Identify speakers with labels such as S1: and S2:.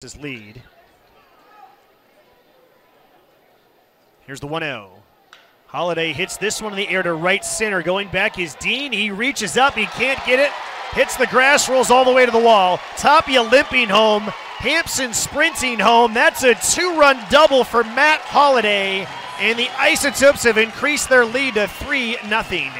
S1: his lead. Here's the 1 0. Holliday hits this one in the air to right center. Going back is Dean. He reaches up. He can't get it. Hits the grass, rolls all the way to the wall. Tapia limping home. Hampson sprinting home. That's a two run double for Matt Holliday. And the Isotopes have increased their lead to 3 0.